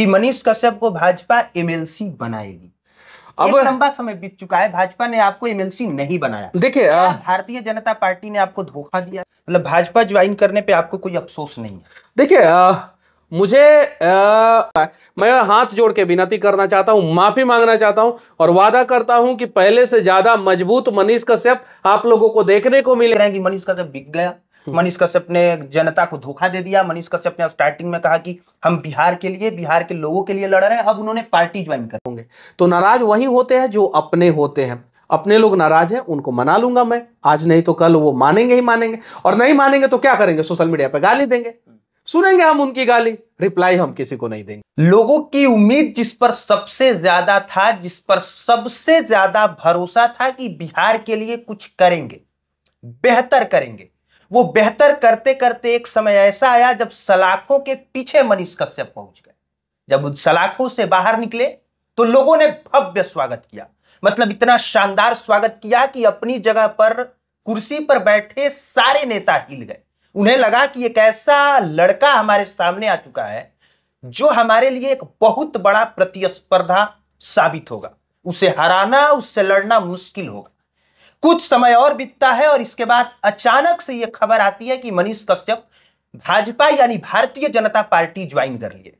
कि मनीष कश्यप को भाजपा एमएलसी बनाएगी। अब एक लंबा समय बीत चुका है भाजपा ने आपको एमएलसी नहीं बनाया। देखिए भारतीय जनता पार्टी ने आपको धोखा दिया? मतलब भाजपा ज्वाइन करने पे आपको कोई अफसोस नहीं है? देखिए मुझे आ, मैं हाथ जोड़ के विनती करना चाहता हूँ माफ़ी मांगना चाहता हूँ और वादा करता हूँ कि पहले से ज़्यादा मज़बूत मनीष कश्यप आप लोगों को देखने को मिले कि मनीष कश्यप बिक गया। मनीष कश्यप ने जनता को धोखा दे दिया। मनीष कश्यप ने स्टार्टिंग में कहा कि हम बिहार के लिए बिहार के लोगों के लिए लड़ रहे हैं। अब उन्होंने पार्टी ज्वाइन कर होंगे। तो नाराज़ वही होते हैं जो अपने होते हैं। अपने लोग नाराज़ हैं उनको मना लूँगा मैं। आज नहीं तो कल वो मानेंगे ही मानेंगे। और नहीं मानेंगे तो क्या करेंगे? सोशल मीडिया पर गाली देंगे। सुनेंगे हम उनकी गाली। रिप्लाई हम किसी को नहीं देंगे। लोगों की उम्मीद जिस पर सबसे ज़्यादा था जिस पर सबसे ज़्यादा भरोसा था कि बिहार के लिए कुछ करेंगे बेहतर करेंगे। वो बेहतर करते करते एक समय ऐसा आया जब सलाखों के पीछे मनीष कश्यप पहुँच गए। जब उन सलाखों से बाहर निकले तो लोगों ने भव्य स्वागत किया। मतलब इतना शानदार स्वागत किया कि अपनी जगह पर, कुर्सी पर बैठे सारे नेता हिल गए। उन्हें लगा कि एक ऐसा लड़का हमारे सामने आ चुका है, जो हमारे लिए एक बहुत बड़ा प्रतिस्पर्धा साबित होगा। उसे हराना, उससे लड़ना मुश्किल होगा। कुछ समय और बीतता है और इसके बाद अचानक से यह खबर आती है कि मनीष कश्यप भाजपा यानी भारतीय जनता पार्टी ज्वाइन कर लिए।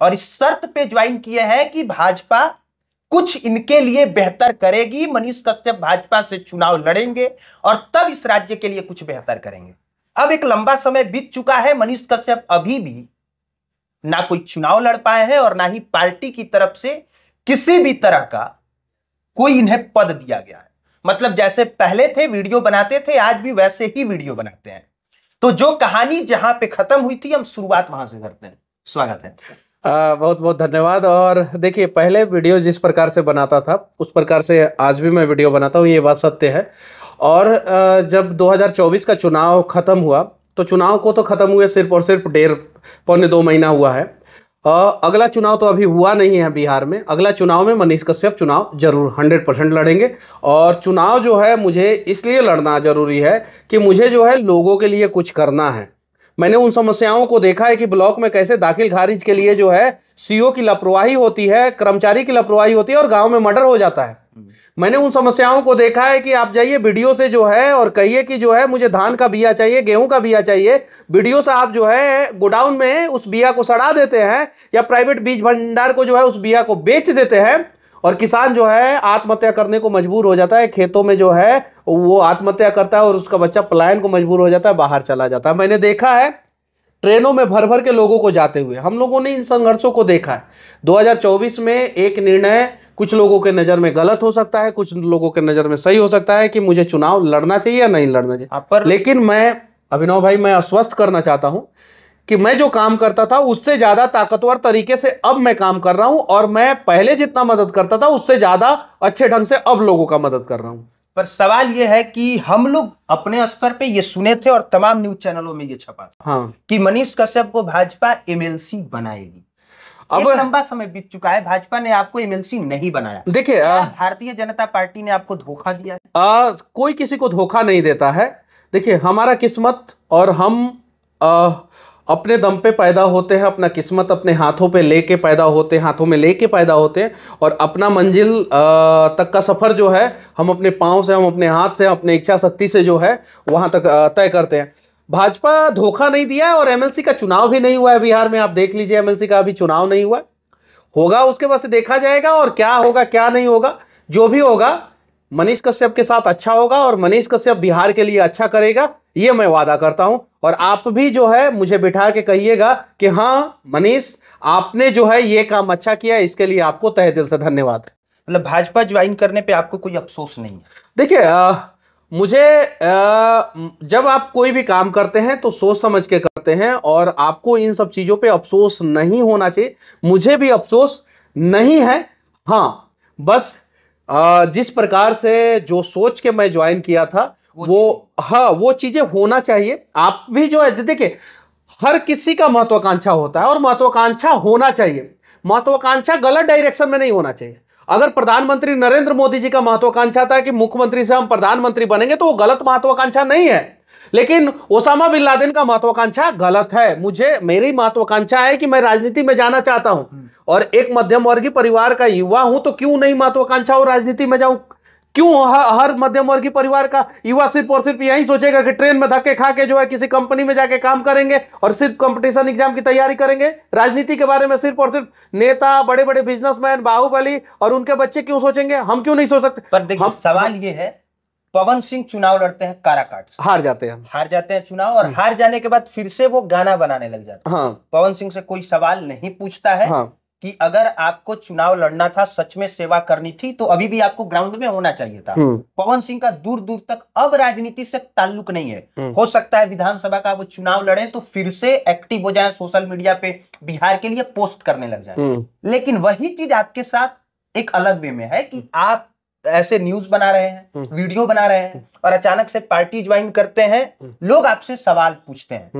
और इस शर्त पे ज्वाइन किए हैं कि भाजपा कुछ इनके लिए बेहतर करेगी, मनीष कश्यप भाजपा से चुनाव लड़ेंगे और तब इस राज्य के लिए कुछ बेहतर करेंगे। अब एक लंबा समय बीत चुका है, मनीष कश्यप अभी भी ना कोई चुनाव लड़ पाए हैं और ना ही पार्टी की तरफ़ से किसी भी तरह का कोई इन्हें पद दिया गया है। मतलब जैसे पहले थे वीडियो बनाते थे आज भी वैसे ही वीडियो बनाते हैं। तो जो कहानी जहाँ पे खत्म हुई थी हम शुरुआत वहाँ से करते हैं। स्वागत है। आ, बहुत बहुत धन्यवाद। और देखिए पहले वीडियो जिस प्रकार से बनाता था उस प्रकार से आज भी मैं वीडियो बनाता हूँ ये बात सत्य है। और जब 2024 का चुनाव खत्म हुआ तो चुनाव को तो खत्म हुए सिर्फ़ और सिर्फ़ डेढ़ पौने दो महीना हुआ है। अगला चुनाव तो अभी हुआ नहीं है बिहार में। अगला चुनाव में मनीष कश्यप चुनाव ज़रूर हंड्रेड परसेंट लड़ेंगे। और चुनाव जो है, मुझे इसलिए लड़ना ज़रूरी है कि मुझे जो है लोगों के लिए कुछ करना है। मैंने उन समस्याओं को देखा है कि ब्लॉक में कैसे दाखिल खारिज के लिए जो है, सीओ की लापरवाही होती है, कर्मचारी की लापरवाही होती है और गाँव में मर्डर हो जाता है। मैंने उन समस्याओं को देखा है कि आप जाइए वीडियो से जो है और कहिए कि जो है मुझे धान का बिया चाहिए, गेहूँ का बिया चाहिए वीडियो से आप जो है गोडाउन में उस बिया को सड़ा देते हैं या प्राइवेट बीज भंडार को जो है उस बिया को बेच देते हैं और किसान जो है आत्महत्या करने को मजबूर हो जाता है, खेतों में जो है वो आत्महत्या करता है और उसका बच्चा पलायन को मजबूर हो जाता है, बाहर चला जाता है। मैंने देखा है, ट्रेनों में भर भर के लोगों को जाते हुए, हम लोगों ने इन संघर्षों को देखा है। 2024 में एक निर्णय कुछ लोगों के नज़र में गलत हो सकता है कुछ लोगों के नज़र में सही हो सकता है कि मुझे चुनाव लड़ना चाहिए या नहीं लड़ना चाहिए। पर लेकिन मैं अभिनव भाई मैं अस्वस्थ करना चाहता हूँ कि मैं जो काम करता था उससे ज़्यादा ताकतवर तरीके से अब मैं काम कर रहा हूँ और मैं पहले जितना मदद करता था उससे ज़्यादा अच्छे ढंग से अब लोगों का मदद कर रहा हूँ। पर सवाल यह है कि हम लोग अपने स्तर पे ये सुने थे और तमाम न्यूज़ चैनलों में ये छपा था हाँ। कि मनीष कश्यप को भाजपा एमएलसी बनाएगी। अब लंबा समय बीत चुका है भाजपा ने आपको एमएलसी नहीं बनाया। देखिए भारतीय जनता पार्टी ने आपको धोखा दिया? आ, कोई किसी को धोखा नहीं देता है। देखिए हमारा किस्मत और हम आ, अपने दम पे पैदा होते हैं अपना किस्मत अपने हाथों पे लेके पैदा होते हैं हाथों में लेके पैदा होते हैं और अपना मंजिल तक का सफ़र जो है हम अपने पाँव से हम अपने हाथ से अपने इच्छा शक्ति से जो है वहाँ तक तय करते हैं। भाजपा धोखा नहीं दिया है और एमएलसी का चुनाव भी नहीं हुआ है बिहार में। आप देख लीजिए एमएलसी का अभी चुनाव नहीं हुआ। होगा उसके बाद से देखा जाएगा और क्या होगा क्या नहीं होगा। जो भी होगा मनीष कश्यप के साथ अच्छा होगा और मनीष कश्यप बिहार के लिए अच्छा करेगा ये मैं वादा करता हूँ। और आप भी जो है मुझे बिठा के कहिएगा कि हाँ मनीष आपने जो है ये काम अच्छा किया इसके लिए आपको तहे दिल से धन्यवाद। मतलब भाजपा ज्वाइन करने पे आपको कोई अफसोस नहीं है? देखिए मुझे जब आप कोई भी काम करते हैं तो सोच समझ के करते हैं और आपको इन सब चीज़ों पे अफसोस नहीं होना चाहिए। मुझे भी अफसोस नहीं है। हाँ बस जिस प्रकार से जो सोच के मैं ज्वाइन किया था वो, वो हाँ वो चीज़ें होना चाहिए। आप भी जो है देखिए हर किसी का महत्वाकांक्षा होता है और महत्वाकांक्षा होना चाहिए। महत्वाकांक्षा गलत डायरेक्शन में नहीं होना चाहिए। अगर प्रधानमंत्री नरेंद्र मोदी जी का महत्वाकांक्षा था कि मुख्यमंत्री से हम प्रधानमंत्री बनेंगे तो वो गलत महत्वाकांक्षा नहीं है। लेकिन ओसामा बिन लादेन का महत्वाकांक्षा गलत है। मुझे मेरी महत्वाकांक्षा है कि मैं राजनीति में जाना चाहता हूँ। और एक मध्यम वर्गीय परिवार का युवा हूँ तो क्यों नहीं महत्वाकांक्षा हो राजनीति में जाऊँ? क्यों हर मध्यम वर्गीय परिवार का युवा सिर्फ़ और सिर्फ़ यही सोचेगा कि ट्रेन में धक्के खा के जो है किसी कंपनी में जाके काम करेंगे और सिर्फ़ कंपटीशन एग्ज़ाम की तैयारी करेंगे। राजनीति के बारे में सिर्फ़ और सिर्फ़ नेता बड़े बड़े बिजनेसमैन बाहुबली और उनके बच्चे क्यों सोचेंगे? हम क्यों नहीं सोच सकते? पर देखिए सवाल ये है पवन सिंह चुनाव लड़ते हैं काराकाट से। हार जाते हैं। हार जाते हैं चुनाव और हार जाने के बाद फिर से वो गाना बनाने लग जाते हैं। हाँ। पवन सिंह से कोई सवाल नहीं पूछता है। हाँ। कि अगर आपको चुनाव लड़ना था सच में सेवा करनी थी तो अभी भी आपको ग्राउंड में होना चाहिए था। पवन सिंह का दूर दूर तक अब राजनीति से ताल्लुक नहीं है। हो सकता है विधानसभा का वो चुनाव लड़े तो फिर से एक्टिव हो जाए सोशल मीडिया पे बिहार के लिए पोस्ट करने लग जाए। लेकिन वही चीज़ आपके साथ एक अलग वे में है कि आप ऐसे न्यूज़ बना रहे हैं वीडियो बना रहे हैं और अचानक से पार्टी ज्वाइन करते हैं लोग आपसे सवाल पूछते हैं।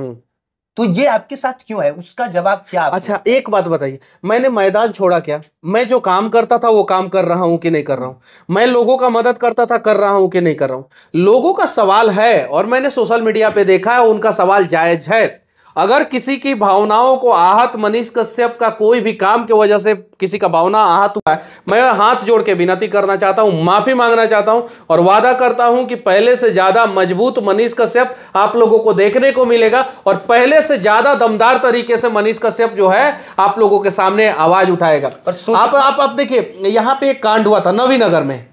तो ये आपके साथ क्यों है? उसका जवाब क्या अच्छा एक बात बताइए। मैंने मैदान छोड़ा क्या? मैं जो काम करता था, वो काम कर रहा हूँ कि नहीं कर रहा हूँ? मैं लोगों का मदद करता था, कर रहा हूँ कि नहीं कर रहा हूँ? लोगों का सवाल है, और मैंने सोशल मीडिया पे देखा है, उनका सवाल जायज़ है। अगर किसी की भावनाओं को आहत मनीष कश्यप का कोई भी काम की वजह से किसी का भावना आहत हुआ है मैं हाथ जोड़ के विनती करना चाहता हूँ माफ़ी मांगना चाहता हूँ और वादा करता हूँ कि पहले से ज़्यादा मज़बूत मनीष कश्यप आप लोगों को देखने को मिलेगा और पहले से ज़्यादा दमदार तरीके से मनीष कश्यप जो है आप लोगों के सामने आवाज़ उठाएगा। आप आप आप देखिए यहाँ पे एक कांड हुआ था नवीनगर में।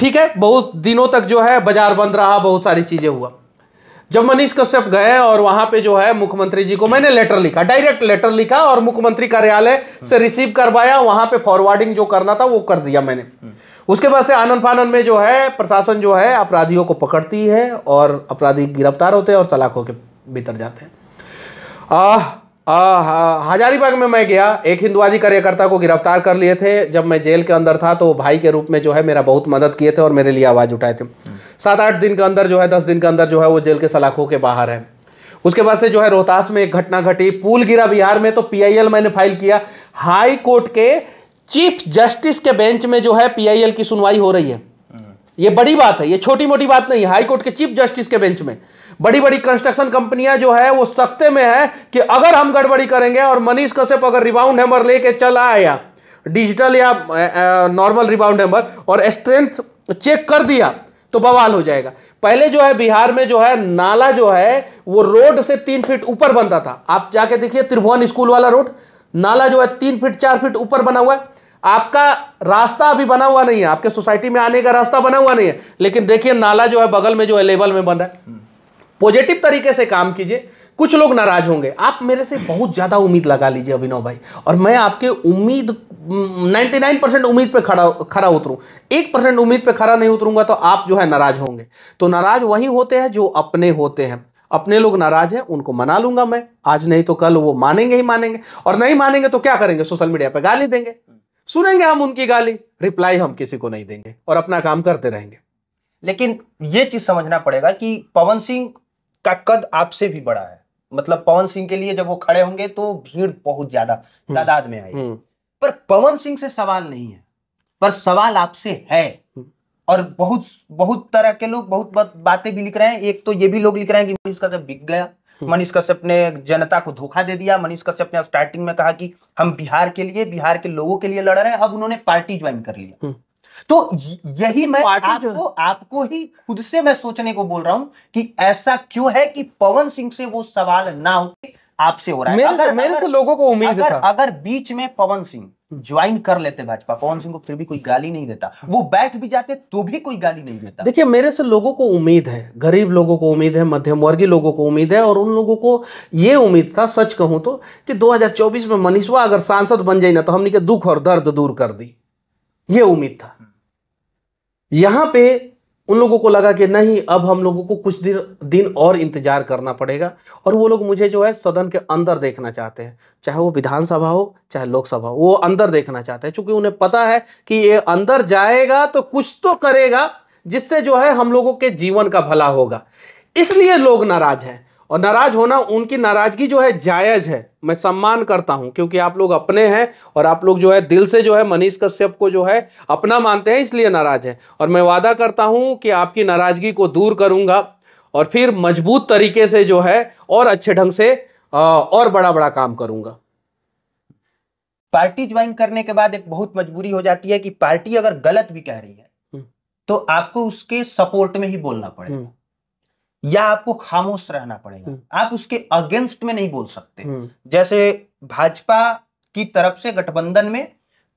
ठीक है? बहुत दिनों तक जो है बाज़ार बंद रहा बहुत सारी चीज़ें हुआ। जब मनीष कश्यप गए और वहाँ पे जो है मुख्यमंत्री जी को मैंने लेटर लिखा डायरेक्ट लेटर लिखा और मुख्यमंत्री कार्यालय से रिसीव करवाया, वहाँ पे फॉरवर्डिंग जो करना था वो कर दिया मैंने। उसके बाद से आनंद फानन में जो है, प्रशासन जो है अपराधियों को पकड़ती है और अपराधी गिरफ़्तार होते हैं और सलाखों के भीतर जाते हैं। हजारीबाग में मैं गया एक हिंदुवादी कार्यकर्ता को गिरफ़्तार कर लिए थे। जब मैं जेल के अंदर था तो भाई के रूप में जो है मेरा बहुत मदद किए थे और मेरे लिए आवाज़ उठाए थे। सात आठ दिन के अंदर जो है दस दिन के अंदर जो है वो जेल के सलाखों के बाहर है। उसके बाद से जो है रोहतास में एक घटना घटी। पुल गिरा बिहार में तो पीआईएल मैंने फ़ाइल किया। हाई कोर्ट के चीफ जस्टिस के बेंच में जो है पीआईएल की सुनवाई हो रही है। ये बड़ी बात है, ये छोटी मोटी बात नहीं है। हाई कोर्ट के चीफ जस्टिस के बेंच में। बड़ी बड़ी कंस्ट्रक्शन कंपनियाँ जो है, वो सख्ते में है कि अगर हम गड़बड़ी करेंगे और मनीष कश्यप अगर रिबाउंड हैमर लेके चला आया डिजिटल या नॉर्मल रिबाउंड हैमर और स्ट्रेंथ चेक कर दिया तो बवाल हो जाएगा। पहले जो है, बिहार में जो है, नाला जो है, वो रोड से तीन फीट ऊपर बनता था। आप जाके देखिए त्रिभुवन स्कूल वाला रोड, नाला जो है, तीन फीट चार फीट ऊपर बना हुआ है। आपका रास्ता अभी बना हुआ नहीं है, आपके सोसाइटी में आने का रास्ता बना हुआ नहीं है, लेकिन देखिए नाला जो है बगल में जो है लेवल में बन रहा है। पॉजिटिव तरीके से काम कीजिए, कुछ लोग नाराज़ होंगे। आप मेरे से बहुत ज़्यादा उम्मीद लगा लीजिए अभिनव भाई, और मैं आपके उम्मीद 99 परसेंट उम्मीद पे खड़ा खड़ा उतरूं। एक परसेंट उम्मीद पे खड़ा नहीं उतरूँगा तो आप जो है नाराज़ होंगे। तो नाराज़ वही होते हैं जो अपने होते हैं। अपने लोग नाराज़ हैं, उनको मना लूँगा मैं। आज नहीं तो कल वो मानेंगे ही मानेंगे। और नहीं मानेंगे तो क्या करेंगे? सोशल मीडिया पर गाली देंगे। सुनेंगे हम उनकी गाली रिप्लाई हम किसी को नहीं देंगे और अपना काम करते रहेंगे लेकिन ये चीज़ समझना पड़ेगा कि पवन सिंह का कद आपसे भी बड़ा है मतलब पवन सिंह के लिए जब वो खड़े होंगे तो भीड़ बहुत ज़्यादा हम्म। तादाद में आएगी हम्म। पर पवन सिंह से सवाल नहीं है पर सवाल आपसे है हम्म। और बहुत बहुत तरह के लोग बहुत बातें भी लिख रहे हैं एक तो ये भी लोग लिख रहे हैं कि मनीष कश्यप बिक गया मनीष कश्यप ने जनता को धोखा दे दिया। मनीष कश्यप ने स्टार्टिंग में कहा कि हम बिहार के लिए बिहार के लोगों के लिए लड़ रहे हैं। अब उन्होंने पार्टी ज्वाइन कर लिया तो यही मैं आपको आपको ही खुद से मैं सोचने को बोल रहा हूँ कि ऐसा क्यों है कि पवन सिंह से वो सवाल ना हो आपसे हो रहा है। मेरे, अगर, मेरे अगर, से लोगों को उम्मीद अगर, अगर बीच में पवन सिंह ज्वाइन कर लेते भाजपा, पवन सिंह को फिर भी कोई गाली नहीं देता। वो बैठ भी जाते तो भी कोई गाली नहीं देता। देखिए, मेरे से लोगों को उम्मीद है, गरीब लोगों को उम्मीद है मध्यम वर्गीय लोगों को उम्मीद है, और उन लोगों को ये उम्मीद था, सच कहूँ तो कि 2024 में मनीषवा अगर सांसद बन जाए ना तो हमने के दुख और दर्द दूर कर दी। ये उम्मीद था। यहाँ पे उन लोगों को लगा कि नहीं, अब हम लोगों को कुछ दिन दिन और इंतज़ार करना पड़ेगा। और वो लोग मुझे जो है सदन के अंदर देखना चाहते हैं, चाहे वो विधानसभा हो, चाहे लोकसभा हो, वो अंदर देखना चाहते हैं, चूँकि उन्हें पता है कि ये अंदर जाएगा तो कुछ तो करेगा, जिससे जो है हम लोगों के जीवन का भला होगा। इसलिए लोग नाराज़ हैं। और नाराज़ होना उनकी नाराज़गी जो है जायज़ है। मैं सम्मान करता हूँ क्योंकि आप लोग अपने हैं और आप लोग जो है दिल से जो है मनीष कश्यप को जो है अपना मानते हैं इसलिए नाराज़ है। और मैं वादा करता हूँ कि आपकी नाराज़गी को दूर करूँगा और फिर मज़बूत तरीके से जो है और अच्छे ढंग से और बड़ा बड़ा काम करूँगा। पार्टी ज्वाइन करने के बाद एक बहुत मजबूरी हो जाती है कि पार्टी अगर गलत भी कह रही है हम्म। तो आपको उसके सपोर्ट में ही बोलना पड़ेगा। हम्म, या आपको खामोश रहना पड़ेगा हम्म। आप उसके अगेंस्ट में नहीं बोल सकते हम्म, जैसे भाजपा की तरफ़ से गठबंधन में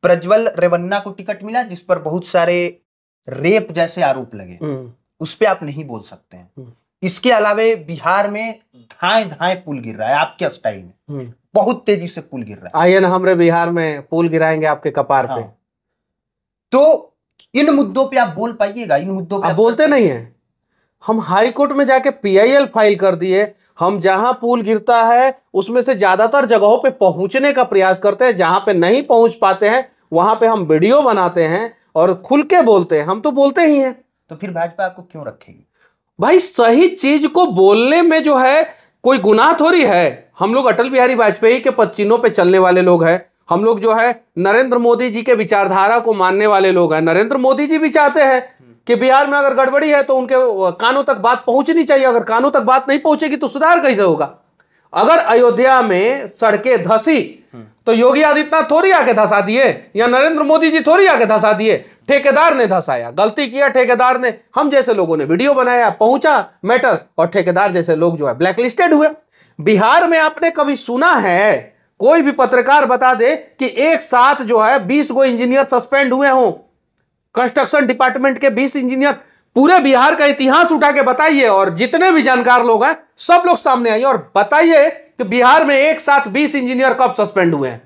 प्रज्वल रेवन्ना को टिकट मिला जिस पर बहुत सारे रेप जैसे आरोप लगे हम्म, उस पर आप नहीं बोल सकते हैं। इसके अलावे बिहार में धाए धाए पुल गिर रहा है आपके स्टाइल में। बहुत तेज़ी से पुल गिर रहा है आइए ना हमरे बिहार में पुल गिराएँगे आपके कपार हाँ। पे। तो इन मुद्दों पे आप बोल पाइएगा इन मुद्दों पे आप बोलते नहीं है हम हाई कोर्ट में जाके पीआईएल फ़ाइल कर दिए। हम जहाँ पुल गिरता है उसमें से ज़्यादातर जगहों पे पहुँचने का प्रयास करते हैं। जहाँ पे नहीं पहुँच पाते हैं वहाँ पे हम वीडियो बनाते हैं और खुल के बोलते हैं। हम तो बोलते ही हैं। तो फिर भाजपा आपको क्यों रखेगी? भाई सही चीज़ को बोलने में जो है कोई गुनाह थोड़ी है। हम लोग अटल बिहारी वाजपेयी के पच्चीनों पे चलने वाले लोग हैं। हम लोग जो है नरेंद्र मोदी जी के विचारधारा को मानने वाले लोग हैं। नरेंद्र मोदी जी भी चाहते हैं। कि बिहार में अगर गड़बड़ी है तो उनके कानों तक बात पहुंचनी चाहिए। अगर कानों तक बात नहीं पहुंचेगी तो सुधार कैसे होगा? अगर अयोध्या में सड़कें धसी तो योगी आदित्यनाथ थोड़ी आके धसा दिए, या नरेंद्र मोदी जी थोड़ी आके धसा दिए, ठेकेदार ने धसाया, गलती किया ठेकेदार ने, हम जैसे लोगों ने वीडियो बनाया, पहुँचा मैटर, और ठेकेदार जैसे लोग जो है ब्लैकलिस्टेड हुए। बिहार में आपने कभी सुना है, कोई भी पत्रकार बता दे कि एक साथ जो है बीस गो इंजीनियर सस्पेंड हुए हों कंस्ट्रक्शन डिपार्टमेंट के 20 इंजीनियर पूरे बिहार का इतिहास उठा के बताइए और जितने भी जानकार लोग हैं, सब लोग सामने आइए और बताइए कि बिहार में एक साथ 20 इंजीनियर कब सस्पेंड हुए हैं।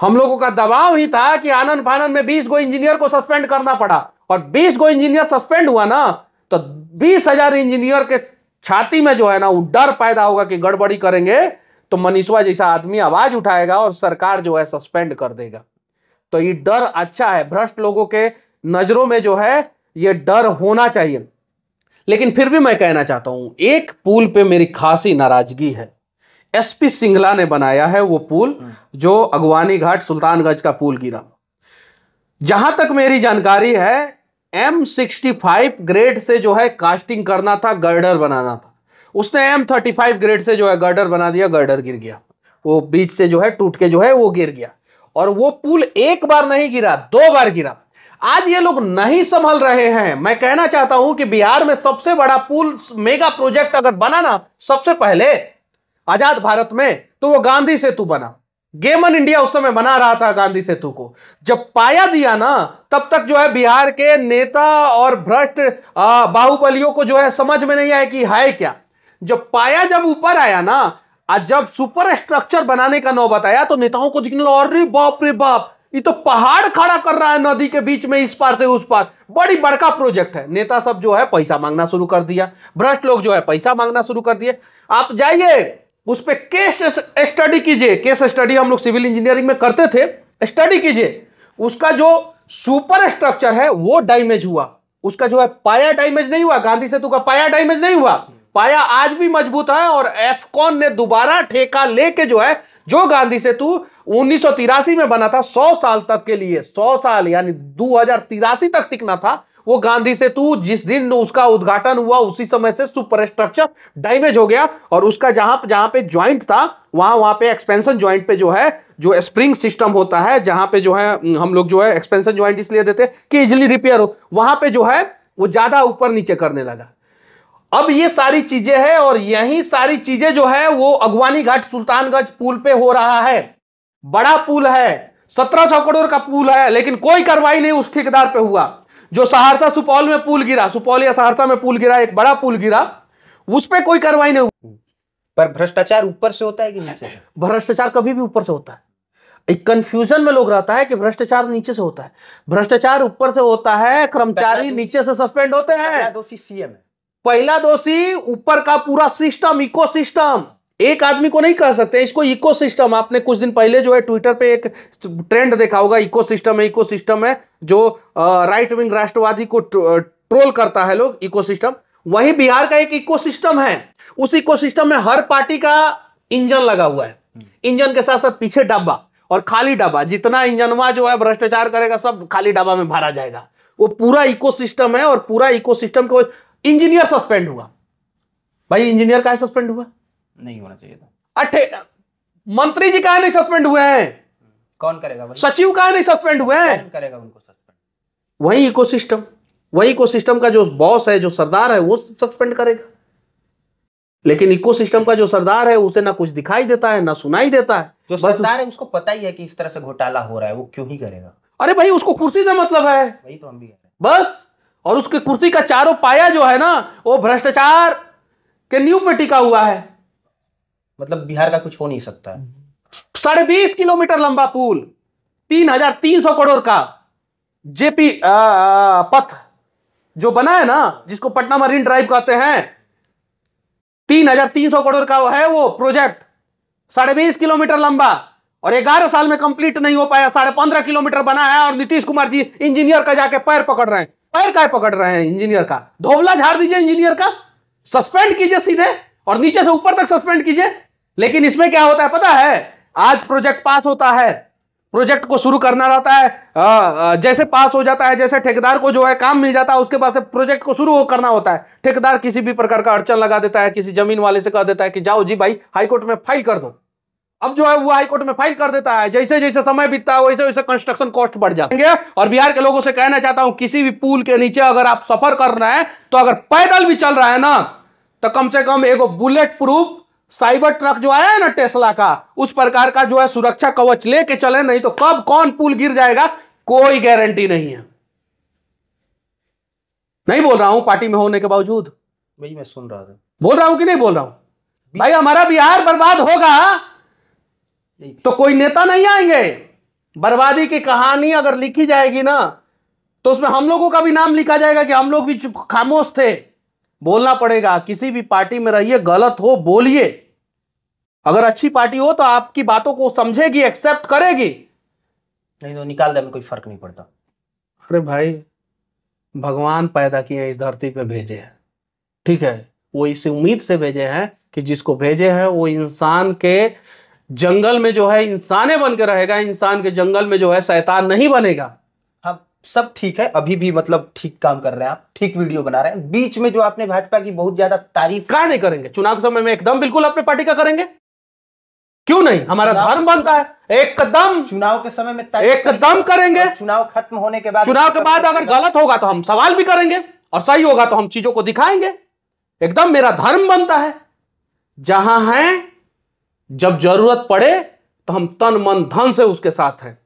हम लोगों का दबाव ही था कि आनंद फानंद में 20 गो इंजीनियर को सस्पेंड करना पड़ा और 20 गो इंजीनियर सस्पेंड हुआ ना तो बीस हज़ार इंजीनियर के छाती में जो है ना, वो डर पैदा होगा कि गड़बड़ी करेंगे तो मनीषवा जैसा आदमी आवाज़ उठाएगा और सरकार जो है सस्पेंड कर देगा। तो ये डर अच्छा है, भ्रष्ट लोगों के नज़रों में जो है, ये डर होना चाहिए। लेकिन फिर भी मैं कहना चाहता हूँ, एक पुल पे मेरी खासी नाराज़गी है। एसपी सिंगला ने बनाया है वो पुल, जो अगवानी घाट, सुल्तानगंज का पुल गिरा। जहाँ तक मेरी जानकारी है एम सिक्सटी फाइव ग्रेड से जो है कास्टिंग करना था गर्डर बनाना था। उसने एम थर्टी फाइव ग्रेड से जो है गर्डर बना दिया गर्डर गिर गया। वो बीच से जो है, टूट के जो है, वो गिर गया। और वो पुल एक बार नहीं गिरा, दो बार गिरा। आज ये लोग नहीं संभल रहे हैं। मैं कहना चाहता हूँ कि बिहार में सबसे बड़ा पुल, मेगा प्रोजेक्ट अगर बना ना, सबसे पहले आज़ाद भारत में तो वो गांधी सेतु बना। गेमन इंडिया उस समय बना रहा था गांधी सेतु को। जब पाया दिया ना, तब तक जो है बिहार के नेता और भ्रष्ट बाहुबलियों को जो है समझ में नहीं आया कि है क्या। जब पाया जब ऊपर आया ना, आज जब सुपर स्ट्रक्चर बनाने का नौबत आया तो नेताओं को दिखने लगा, अरे बाप रे बाप! ये तो पहाड़ खड़ा कर रहा है नदी के बीच में इस पार से उस पार। बड़ी बड़का प्रोजेक्ट है। नेता सब जो है पैसा मांगना शुरू कर दिया। भ्रष्ट लोग जो है पैसा मांगना शुरू कर दिए। आप जाइए, उस पर केस स्टडी कीजिए। केस स्टडी हम लोग सिविल इंजीनियरिंग में करते थे। स्टडी कीजिए। उसका जो सुपर स्ट्रक्चर है, वो डैमेज हुआ। उसका जो है पाया डैमेज नहीं हुआ। गांधी सेतु का पाया डैमेज नहीं हुआ। पाया आज भी मज़बूत है और एफकॉन ने दोबारा ठेका लेके जो है, जो गांधी सेतु उन्नीस में बना था 100 साल तक के लिए 100 साल, यानी दो हज़ार तिरासी तक टिकना था। वो गांधी सेतु जिस दिन उसका उद्घाटन हुआ, उसी समय से सुपर स्ट्रक्चर डैमेज हो गया और उसका जहाँ जहाँ पे ज्वाइंट था, वहाँ वहाँ पे एक्सपेंशन ज्वाइंट पे जो है, जो स्प्रिंग सिस्टम होता है, जहाँ पे जो है हम लोग जो है एक्सपेंशन ज्वाइंट इसलिए देते कि इजिली रिपेयर हो। वहाँ पे जो है, वो ज़्यादा ऊपर नीचे करने लगा। अब ये सारी चीज़ें हैं और यही सारी चीज़ें जो है, वो अगवानी घाट सुल्तानगंज पुल पे हो रहा है। बड़ा पुल है सत्रह सौ करोड़ का पुल है लेकिन कोई कार्रवाई नहीं उस ठेकेदार पे हुआ। जो सहरसा सुपौल में पुल गिरा सुपौल या सहरसा में पुल गिरा एक बड़ा पुल गिरा उस पर कोई कार्रवाई नहीं हुई। पर भ्रष्टाचार ऊपर से होता है कि नीचे भ्रष्टाचार कभी भी ऊपर से होता है। एक कंफ्यूजन में लोग रहता है कि भ्रष्टाचार नीचे से होता है। भ्रष्टाचार ऊपर से होता है कर्मचारी नीचे से सस्पेंड होते हैं। दोषी सीएम है। पहला दोषी ऊपर का पूरा सिस्टम इकोसिस्टम एक आदमी को नहीं कह सकते, इसको इकोसिस्टम आपने कुछ दिन पहले जो है ट्विटर पे एक ट्रेंड देखा होगा इकोसिस्टम है इकोसिस्टम है, जो राइट विंग राष्ट्रवादी को ट्रोल करता है लोग इकोसिस्टम वही बिहार का एक इकोसिस्टम है। उस इकोसिस्टम में हर पार्टी का इंजन लगा हुआ है। इंजन के साथ साथ पीछे डब्बा और खाली डब्बा, जितना इंजनवा जो है भ्रष्टाचार करेगा, सब खाली डब्बा में भरा जाएगा। वो पूरा इकोसिस्टम है और पूरा इकोसिस्टम को इंजीनियर सस्पेंड हुआ। भाई, इंजीनियर का सस्पेंड हुआ? नहीं होना चाहिए था। अठे मंत्री जी कहा नहीं सस्पेंड हुए हैं। कौन करेगा सचिव का नहीं सस्पेंड हुए हैं। करेगा उनको सस्पेंड वही इकोसिस्टम वही इकोसिस्टम का जो बॉस है जो सरदार है वो सस्पेंड करेगा। लेकिन इकोसिस्टम का जो सरदार है उसे ना कुछ दिखाई देता है ना सुनाई देता है। जो बस सरदार है उसको पता ही है कि इस तरह से घोटाला हो रहा है वो क्यों ही करेगा? अरे भाई उसको कुर्सी से मतलब है। वही तो हम भी हैं। बस और उसके कुर्सी का चारों पाया जो है ना वो भ्रष्टाचार के न्यू पे टिका हुआ है। मतलब बिहार का कुछ हो नहीं सकता। साढ़े बीस किलोमीटर लंबा पुल, तीन हज़ार तीन सौ करोड़ का जेपी पथ जो बना है ना, जिसको पटना मरीन ड्राइव कहते हैं, तीन हज़ार तीन सौ करोड़ का है वो प्रोजेक्ट। साढ़े बीस किलोमीटर लंबा और ग्यारह साल में कंप्लीट नहीं हो पाया, साढ़े पंद्रह किलोमीटर बना है और नीतीश कुमार जी इंजीनियर का जाके पैर पकड़ रहे हैं। पैर का पकड़ रहे हैं इंजीनियर का? धोबला झाड़ दीजिए इंजीनियर का, सस्पेंड कीजिए सीधे। और नीचे से ऊपर तक सस्पेंड कीजिए। लेकिन इसमें क्या होता है पता है? आज प्रोजेक्ट पास होता है। प्रोजेक्ट को शुरू करना रहता है। आ, जैसे पास हो जाता है जैसे ठेकेदार को जो है काम मिल जाता है उसके बाद से प्रोजेक्ट को शुरू करना होता है। ठेकेदार किसी भी प्रकार का अड़चन लगा देता है किसी ज़मीन वाले से कह देता है कि जाओ जी भाई हाईकोर्ट में फ़ाइल कर दो। अब जो है वो हाईकोर्ट में फ़ाइल कर देता है। जैसे जैसे समय बीतता है वैसे वैसे कंस्ट्रक्शन कॉस्ट बढ़ जाएँगे। और बिहार के लोगों से कहना चाहता हूँ किसी भी पुल के नीचे अगर आप सफ़र कर रहे हैं तो अगर पैदल भी चल रहा है ना तो कम से कम एगो बुलेट प्रूफ साइबर ट्रक जो आया है ना टेस्ला का उस प्रकार का जो है सुरक्षा कवच लेके चले नहीं तो कब कौन पुल गिर जाएगा कोई गारंटी नहीं है। नहीं बोल रहा हूँ पार्टी में होने के बावजूद। वही मैं सुन रहा था। बोल रहा हूँ कि नहीं बोल रहा हूँ? भाई हमारा बिहार बर्बाद होगा। तो कोई नेता नहीं आएँगे। बर्बादी की कहानी अगर लिखी जाएगी ना तो उसमें हम लोगों का भी नाम लिखा जाएगा कि हम लोग भी खामोश थे। बोलना पड़ेगा किसी भी पार्टी में रहिए गलत हो बोलिए। अगर अच्छी पार्टी हो तो आपकी बातों को समझेगी एक्सेप्ट करेगी। नहीं तो निकाल दे में कोई फ़र्क नहीं पड़ता। अरे भाई भगवान पैदा किए हैं इस धरती पे भेजे हैं। ठीक है वो इस उम्मीद से भेजे हैं कि जिसको भेजे हैं वो इंसान के जंगल में जो है इंसाने बन के रहेगा इंसान के जंगल में जो है शैतान नहीं बनेगा। सब ठीक है अभी भी मतलब ठीक काम कर रहे हैं आप ठीक वीडियो बना रहे हैं। बीच में जो आपने भाजपा की बहुत ज़्यादा तारीफ़ क्या नहीं करेंगे? चुनाव के समय में एकदम बिल्कुल अपने पार्टी का करेंगे? क्यों नहीं? हमारा धर्म बनता है। एकदम चुनाव के समय में एकदम करेंगे। चुनाव खत्म होने के बाद चुनाव के बाद अगर गलत होगा तो हम सवाल भी करेंगे और सही होगा तो हम चीज़ों को दिखाएँगे। एकदम मेरा धर्म बनता है। जहाँ है जब ज़रूरत पड़े तो हम तन मन धन से उसके साथ हैं।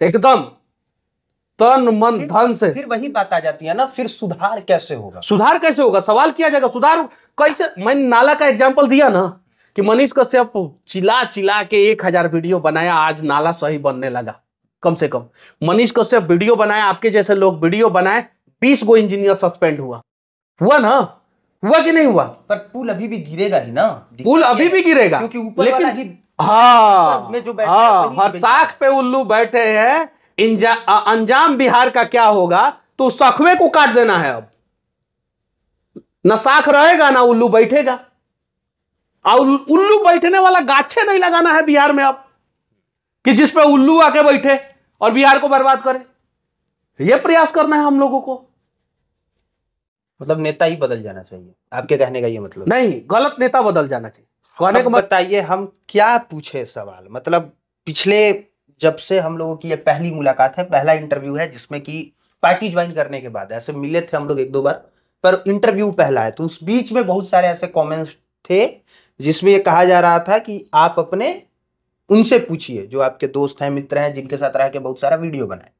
एकदम। तन मन धन से। फिर वही बात आ जाती है ना फिर सुधार कैसे होगा? सुधार कैसे होगा? सवाल किया जाएगा। सुधार कैसे? मैंने नाला का एग्ज़ाम्पल दिया ना कि मनीष कश्यप चिल्ला चिल्ला के एक हज़ार वीडियो बनाया आज नाला सही बनने लगा कम से कम। मनीष कश्यप वीडियो बनाया आपके जैसे लोग वीडियो बनाए बीस गो इंजीनियर सस्पेंड हुआ। हुआ ना? हुआ कि नहीं हुआ? पर पुल अभी भी गिरेगा ही ना? पुल अभी भी गिरेगा। क्योंकि ऊपर वाला ही हाँ हर साख पे उल्लू बैठे हैं अंजाम बिहार का क्या होगा? तो सखवे को काट देना है अब। न साख रहेगा ना उल्लू बैठेगा। और उल्लू बैठने वाला गाछे नहीं लगाना है बिहार में अब कि जिस पे उल्लू आके बैठे और बिहार को बर्बाद करे। ये प्रयास करना है हम लोगों को। मतलब नेता ही बदल जाना चाहिए। आपके कहने का ये मतलब? नहीं गलत नेता बदल जाना चाहिए। कहने का बताइए हम क्या पूछे सवाल? मतलब पिछले जब से हम लोगों की ये पहली मुलाकात है, पहला इंटरव्यू है, जिसमें कि पार्टी ज्वाइन करने के बाद, ऐसे मिले थे हम लोग एक दो बार, पर इंटरव्यू पहला है तो उस बीच में बहुत सारे ऐसे कमेंट्स थे, जिसमें ये कहा जा रहा था कि आप अपने, उनसे पूछिए, जो आपके दोस्त हैं, मित्र हैं, जिनके साथ रह के बहुत सारा वीडियो बनाए।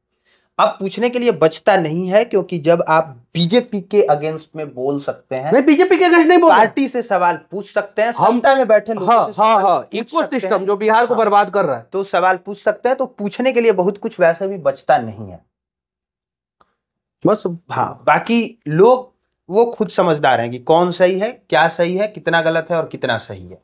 अब पूछने के लिए बचता नहीं है क्योंकि जब आप बीजेपी के अगेंस्ट में बोल सकते हैं नहीं बीजेपी के अगेंस्ट नहीं बोल पार्टी से सवाल पूछ सकते हैं हम- में बैठे हाँ हाँ हाँ इको सिस्टम जो बिहार को हाँ। बर्बाद कर रहा है। तो सवाल पूछ सकते हैं तो पूछने के लिए बहुत कुछ वैसे भी बचता नहीं है। बस हाँ बाकी लोग वो खुद समझदार हैं कि कौन सही है क्या सही है कितना गलत है और कितना सही है।